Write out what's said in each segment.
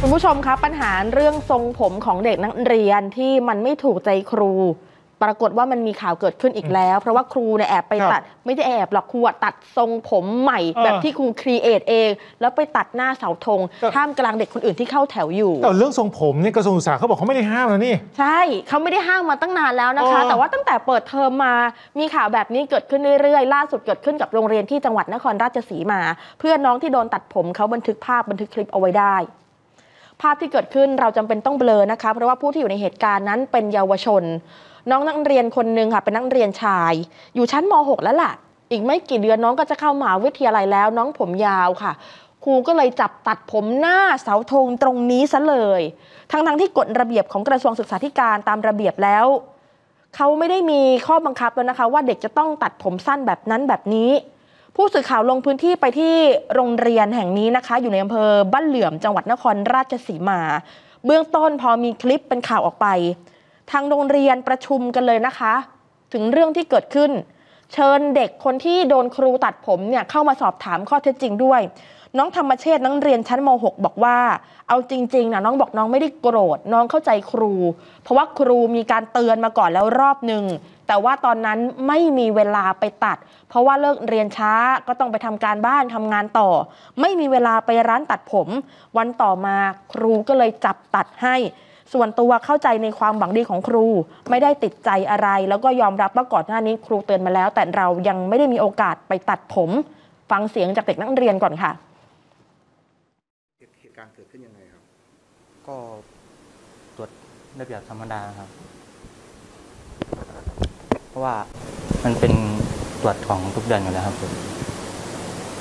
คุณผู้ชมคะปัญหาเรื่องทรงผมของเด็กนักเรียนที่มันไม่ถูกใจครู ปรากฏว่ามันมีข่าวเกิดขึ้นอีกแล้ว เพราะว่าครูเนี่ยแอบไปครับตัด ไม่ได้แอบหรอกครูอะตัดทรงผมใหม่เออแบบที่ครูครีเอทเอง แล้วไปตัดหน้าเสาธงก็ท่ามกลางเด็กคนอื่นที่เข้าแถวอยู่แต่เรื่องทรงผมเนี่ยกระทรวงศึกษาเขาบอกเขาไม่ได้ห้ามนะนี่ ใช่เขาไม่ได้ห้ามมาตั้งนานแล้วนะคะเออแต่ว่าตั้งแต่เปิดเทอมมามีข่าวแบบนี้เกิดขึ้นเรื่อยๆล่าสุดเกิดขึ้นกับโรงเรียนที่จังหวัดนครราชสีมา เพื่อนน้องที่โดนตัดผมเขาบันทึกภาพบันทึกคลิปเอาไว้ได้ ภาพที่เกิดขึ้นเราจำเป็นต้องเบลอนะคะ เพราะว่าผู้ที่อยู่ในเหตุการณ์นั้นเป็นเยาวชน น้องนักเรียนคนหนึ่งค่ะเป็นนักเรียนชาย อยู่ชั้นม .6 แล้วล่ะ อีกไม่กี่เดือนน้องก็จะเข้ามหาวิทยาลัยแล้ว น้องผมยาวค่ะครูก็เลยจับตัดผมหน้าเสาธงตรงนี้ซะเลย ทั้งๆที่กฎระเบียบของกระทรวงศึกษาธิการตามระเบียบแล้วเขาไม่ได้มีข้อบังคับแล้วนะคะ ว่าเด็กจะต้องตัดผมสั้นแบบนั้นแบบนี้ ผู้สื่อข่าวลงพื้นที่ไปที่โรงเรียนแห่งนี้นะคะ อยู่ในอำเภอบ้านเหลื่อมจังหวัดนครราชสีมา เบื้องต้นพอมีคลิปเป็นข่าวออกไป ทางโรงเรียนประชุมกันเลยนะคะ ถึงเรื่องที่เกิดขึ้น เชิญเด็กคนที่โดนครูตัดผมเนี่ยเข้ามาสอบถามข้อเท็จจริงด้วย น้องธรรมเชษนักเรียนชั้นม .6 บอกว่า เอาจริงๆนะน้องบอกน้องไม่ได้โกรธ น้องเข้าใจครู เพราะว่าครูมีการเตือนมาก่อนแล้วรอบหนึ่งแต่ว่าตอนนั้นไม่มีเวลาไปตัด เพราะว่าเลิกเรียนช้าก็ต้องไปทำการบ้านทำงานต่อ ไม่มีเวลาไปร้านตัดผม วันต่อมาครูก็เลยจับตัดให้ ส่วนตัวเข้าใจในความหวังดีของครู ไม่ได้ติดใจอะไร แล้วก็ยอมรับว่าก่อนหน้านี้ครูเตือนมาแล้ว แต่เรายังไม่ได้มีโอกาสไปตัดผม ฟังเสียงจากเด็กนักเรียนก่อนค่ะ เหตุเหตุการณ์เกิดขึ้นยังไงครับ ก็ตรวจระเบียบธรรมดาครับ เพราะว่ามันเป็นตรวจของทุกเดือนอยู่แล้วครับผม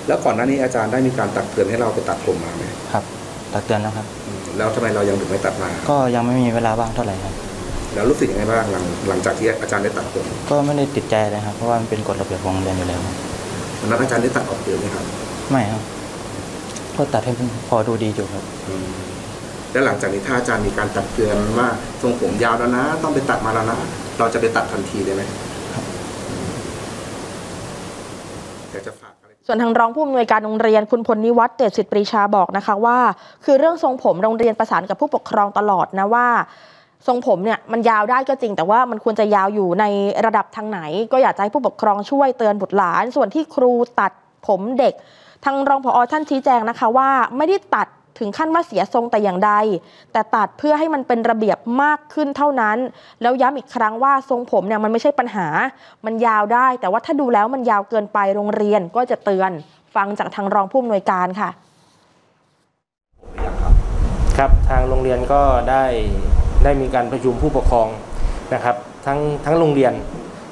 แล้วก่อนหน้านี้อาจารย์ได้มีการตักเตือนให้เราไปตัดผมมาไหมครับ ตักเตือนแล้วครับอืมแล้วทำไมเรายังถึงไม่ตัดมา ก็ยังไม่มีเวลาว่างเท่าไหร่ครับ แล้วรู้สึกยังไงบ้างหลังหลังจากที่อาจารย์ได้ตัดผม ก็ไม่ได้ติดใจเลยครับ เพราะว่ามันเป็นกฎระเบียบของโรงเรียนอยู่แล้ววันนั้นอาจารย์ได้ตัดออกเยอะไหมครับ ไม่ครับ ก็ตัดให้มันพอดูดีอยู่ครับอืม แล้วหลังจากนี้ถ้าอาจารย์มีการตักเตือนว่าทรงผมยาวแล้วนะ ต้องไปตัดมาแล้วนะเราจะไปตัดทันทีได้ไหมครับอยากจะฝากอะไรส่วนทางรองผู้อำนวยการโรงเรียนคุณพลนิวัฒน์เดชสิทธิปรีชาบอกนะคะว่า คือเรื่องทรงผมโรงเรียนประสานกับผู้ปกครองตลอดนะว่า ทรงผมเนี่ยมันยาวได้ก็จริง แต่ว่ามันควรจะยาวอยู่ในระดับทางไหน ก็อยากจะให้ผู้ปกครองช่วยเตือนบุตรหลาน ส่วนที่ครูตัดผมเด็ก ทางรองผอท่านชี้แจงนะคะว่าไม่ได้ตัด ถึงขั้นว่าเสียทรงแต่อย่างใด แต่ตัดเพื่อให้มันเป็นระเบียบมากขึ้นเท่านั้น แล้วย้ำอีกครั้งว่าทรงผมเนี่ยมันไม่ใช่ปัญหา มันยาวได้ แต่ว่าถ้าดูแล้วมันยาวเกินไปโรงเรียนก็จะเตือนฟังจากทางรองผู้อำนวยการค่ะ ครับทางโรงเรียนก็ได้ได้มีการประชุมผู้ปกครองนะครับทั้งทั้งโรงเรียน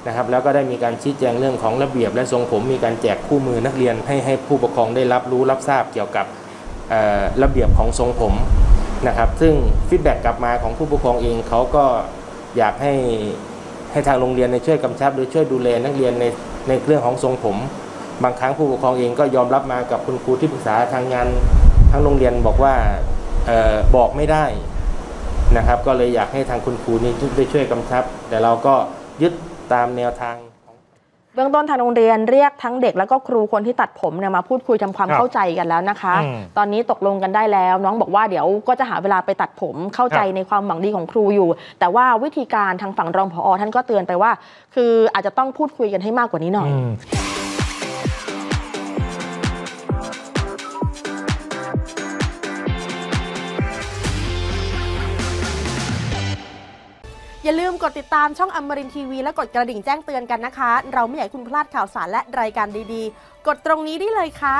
นะครับแล้วก็ได้มีการชี้แจงเรื่องของระเบียบและทรงผมมีการแจกคู่มือนักเรียนให้ให้ผู้ปกครองได้รับรู้รับทราบเกี่ยวกับ ระเบียบของทรงผมนะครับ ซึ่งฟีดแบ็กกลับมาของผู้ปกครองเองเขาก็อยากให้ให้ทางโรงเรียนในช่วยกำชับหรือช่วยดูแลนักเรียนในในเรื่องของทรงผม บางครั้งผู้ปกครองเองก็ยอมรับมากับคุณครูที่ปรึกษาทางงานทางโรงเรียนบอกว่าออบอกไม่ได้นะครับ ก็เลยอยากให้ทางคุณครูนี่ได้ช่วยกำชับ แต่เราก็ยึดตามแนวทาง เบื้องต้นทางโรงเรียนเรียกทั้งเด็กแล้วก็ครูคนที่ตัดผมเนี่ยมาพูดคุยทำความครับเข้าใจกันแล้วนะคะอืมตอนนี้ตกลงกันได้แล้ว น้องบอกว่าเดี๋ยวก็จะหาเวลาไปตัดผมเข้าใจครับในความหวังดีของครูอยู่ แต่ว่าวิธีการทางฝั่งรองผอท่านก็เตือนไปว่า คืออาจจะต้องพูดคุยกันให้มากกว่านี้หน่อย อย่าลืมกดติดตามช่องอมรินทีวีและกดกระดิ่งแจ้งเตือนกันนะคะ เราไม่อยากคุณพลาดข่าวสารและรายการดีๆ กดตรงนี้ได้เลยค่ะ